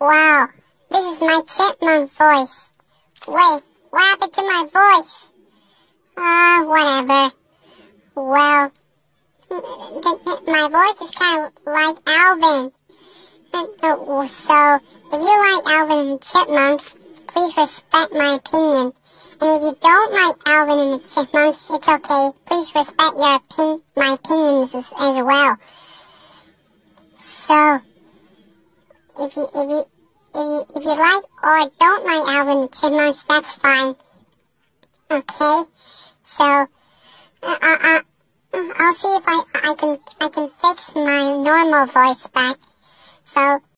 Wow, this is my chipmunk voice. Wait, what happened to my voice? Ah, uh, whatever. Well, my voice is kind of like Alvin. So, if you like Alvin and the Chipmunks, please respect my opinion. And if you don't like Alvin and the Chipmunks, it's okay. Please respect your opin- my opinions as, as well. So, if you if you if you if you like or don't like Alvin and Chipmunks, that's fine. Okay. So, uh, uh, uh, I'll see if I I can I can fix my normal voice back. So